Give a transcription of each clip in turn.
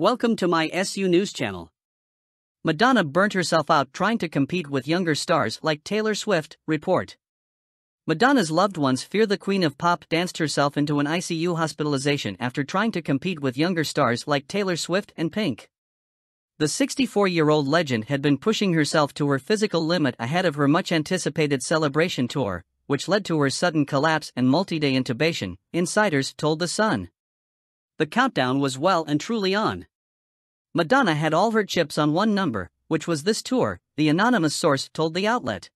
Welcome to my SU News channel. Madonna burnt herself out trying to compete with younger stars like Taylor Swift, report. Madonna's loved ones fear the Queen of Pop danced herself into an ICU hospitalization after trying to compete with younger stars like Taylor Swift and Pink. The 64 year old legend had been pushing herself to her physical limit ahead of her much anticipated celebration tour, which led to her sudden collapse and multi day intubation, insiders told The Sun. The countdown was well and truly on. Madonna had all her chips on one number, which was this tour, the anonymous source told the outlet.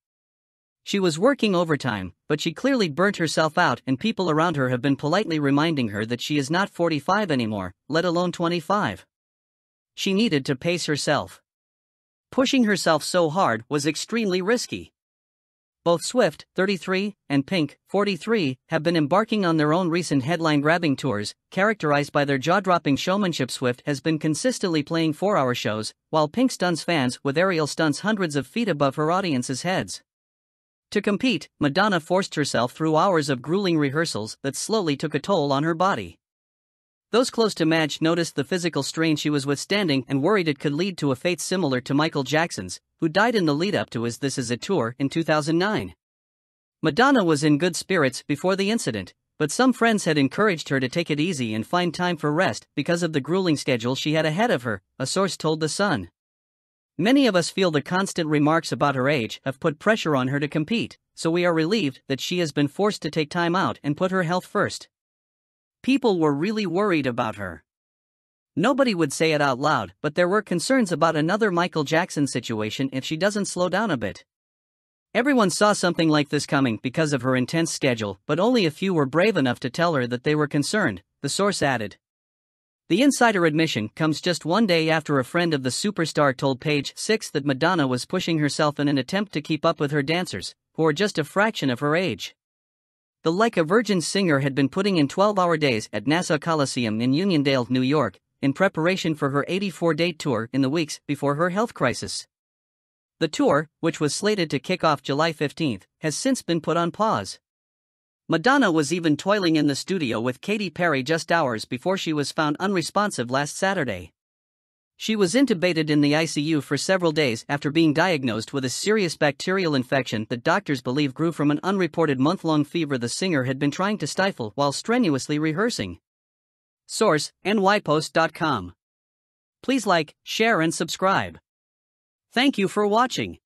She was working overtime, but she clearly burnt herself out, and people around her have been politely reminding her that she is not 45 anymore, let alone 25 she needed to pace herself. Pushing herself so hard was extremely risky. Both Swift, 33, and Pink, 43, have been embarking on their own recent headline grabbing tours, characterized by their jaw dropping showmanship. Swift has been consistently playing four hour shows, while Pink stuns fans with aerial stunts hundreds of feet above her audience's heads. To compete, Madonna forced herself through hours of grueling rehearsals that slowly took a toll on her body. Those close to Madge noticed the physical strain she was withstanding and worried it could lead to a fate similar to Michael Jackson's, who died in the lead up to his This Is It tour in 2009. Madonna was in good spirits before the incident, but some friends had encouraged her to take it easy and find time for rest because of the grueling schedule she had ahead of her, a source told The Sun. Many of us feel the constant remarks about her age have put pressure on her to compete, so we are relieved that she has been forced to take time out and put her health first. People were really worried about her. Nobody would say it out loud, but there were concerns about another Michael Jackson situation if she doesn't slow down a bit. Everyone saw something like this coming because of her intense schedule, but only a few were brave enough to tell her that they were concerned, the source added. The insider admission comes just one day after a friend of the superstar told Page Six that Madonna was pushing herself in an attempt to keep up with her dancers, who are just a fraction of her age. The Like a Virgin singer had been putting in 12 hour days at Nassau Coliseum in Uniondale, New York, in preparation for her 84 day tour in the weeks before her health crisis. The tour, which was slated to kick off July 15, has since been put on pause. Madonna was even toiling in the studio with Katy Perry just hours before she was found unresponsive last Saturday. She was intubated in the ICU for several days after being diagnosed with a serious bacterial infection that doctors believe grew from an unreported month long fever the singer had been trying to stifle while strenuously rehearsing. Source NYPost.com. Please like, share, and subscribe. Thank you for watching.